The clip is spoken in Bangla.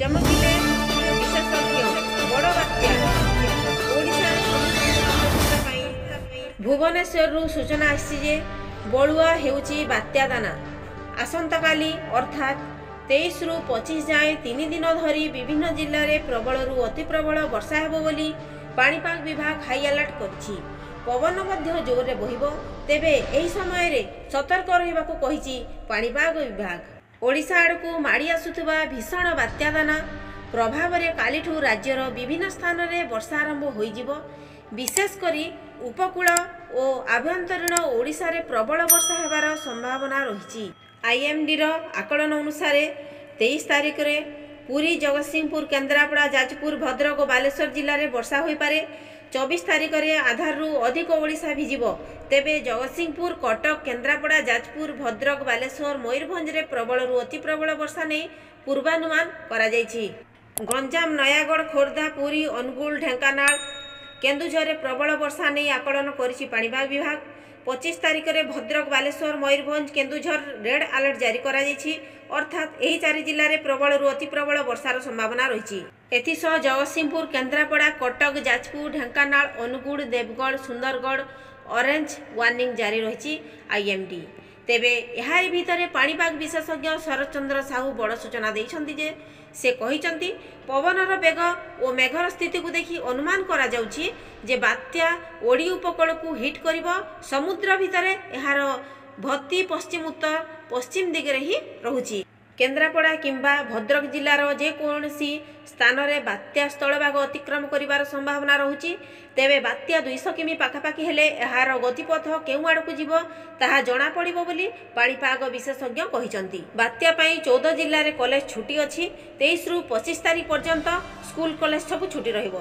ଚମକିଲେ ବିଶେଷଜ୍ଞ ବଡ଼ ବାତ୍ୟା ଓଡ଼ିଶା ପାଇଁ ଭୁବନେଶ୍ୱରରୁ ସୂଚନା ଆସିଛି ଯେ ବଳୁଆ ହେଉଛି ବାତ୍ୟା ଦାନା ଆସନ୍ତାକାଲି ଅର୍ଥାତ୍ ତେଇଶରୁ ପଚିଶ ଯାଏଁ ତିନି ଦିନ ଧରି ବିଭିନ୍ନ ଜିଲ୍ଲାରେ ପ୍ରବଳରୁ ଅତି ପ୍ରବଳ ବର୍ଷା ହେବ ବୋଲି ପାଣିପାଗ ବିଭାଗ ହାଇ ଆଲର୍ଟ କରିଛି ପବନ ମଧ୍ୟ ଜୋରରେ ବହିବ ତେବେ ଏହି ସମୟରେ ସତର୍କ ରହିବାକୁ କହିଛି ପାଣିପାଗ ବିଭାଗ ଓଡ଼ିଶା ଆଡ଼କୁ ମାଡ଼ି ଆସୁଥିବା ଭୀଷଣ ବାତ୍ୟା ବାତ୍ୟାଦାନ ପ୍ରଭାବରେ କାଲିଠୁ ରାଜ୍ୟର ବିଭିନ୍ନ ସ୍ଥାନରେ ବର୍ଷା ଆରମ୍ଭ ହୋଇଯିବ ବିଶେଷ କରି ଉପକୂଳ ଓ ଆଭ୍ୟନ୍ତରୀଣ ଓଡ଼ିଶାରେ ପ୍ରବଳ ବର୍ଷା ହେବାର ସମ୍ଭାବନା ରହିଛି ଆଇଏମ୍ଡିର ଆକଳନ ଅନୁସାରେ ତେଇଶ ତାରିଖରେ পুরী জগৎসিংহপুর কেন্দ্রাপড়া যাজপুর ভদ্রক ଓ ବାଲେଶ୍ୱର ଜିଲ୍ଲାରେ ବର୍ଷା ହୋଇପାରେ চবিশ তারিখে আধারু অধিক ওড়শা ভিজিব তেবে জগৎসিংহপুর কটক কেন্দ্রাপড়া যাজপুর ভদ্রক বালেশ্বর ময়ূরভঞ্জে প্রবলর অতি প্রবল বর্ষা নিয়ে পূর্বানুমান করা যাইছি গঞ্জাম নয়াগড় খোর্ধা পুরী অনুগুল ঢেঙ্কানাল কেন্দুঝরে প্রবল বর্ষা নিয়ে আকলন করেছে পাণিপাগ বিভাগ পঁচিশ তারিখে ভদ্রক বালেশ্বর ময়ূরভঞ্জ কেন্দুঝর রেড আলর্ট জারি করা যাইছি অর্থাৎ এই চারি জেলার প্রবলরু অতি প্রবল বর্ষার সম্ভাবনা রয়েছে এসহ জগৎসিংহপুর কেন্দ্রাপড়া কটক যাজপুর ঢেঙ্কানাল অনুগুড় দেবগড় সুন্দরগড় অরেঞ্জ ওয়ার্নিং জারি রয়েছে আইএমডি ତେବେ ଏହାରି ଭିତରେ ପାଣିପାଗ ବିଶେଷଜ୍ଞ ଶରତଚନ୍ଦ୍ର ସାହୁ ବଡ଼ ସୂଚନା ଦେଇଛନ୍ତି ଯେ ସେ କହିଛନ୍ତି ପବନର ବେଗ ଓ ମେଘର ସ୍ଥିତିକୁ ଦେଖି ଅନୁମାନ କରାଯାଉଛି ଯେ ବାତ୍ୟା ଓଡ଼ି ଉପକୂଳକୁ ହିଟ୍ କରିବ ସମୁଦ୍ର ଭିତରେ ଏହାର ଭର୍ତ୍ତି ପଶ୍ଚିମ ଉତ୍ତର ପଶ୍ଚିମ ଦିଗରେ ହିଁ ରହୁଛି କେନ୍ଦ୍ରାପଡ଼ା କିମ୍ବା ଭଦ୍ରକ ଜିଲ୍ଲାର ଯେକୌଣସି ସ୍ଥାନରେ ବାତ୍ୟା ସ୍ଥଳଭାଗ ଅତିକ୍ରମ କରିବାର ସମ୍ଭାବନା ରହୁଛି ତେବେ ବାତ୍ୟା ଦୁଇଶହ କିମି ପାଖାପାଖି ହେଲେ ଏହାର ଗତିପଥ କେଉଁ ଆଡ଼କୁ ଯିବ ତାହା ଜଣାପଡ଼ିବ ବୋଲି ପାଣିପାଗ ବିଶେଷଜ୍ଞ କହିଛନ୍ତି ବାତ୍ୟା ପାଇଁ ଚଉଦ ଜିଲ୍ଲାରେ କଲେଜ ଛୁଟି ଅଛି ତେଇଶରୁ ପଚିଶ ତାରିଖ ପର୍ଯ୍ୟନ୍ତ ସ୍କୁଲ କଲେଜ ସବୁ ଛୁଟି ରହିବ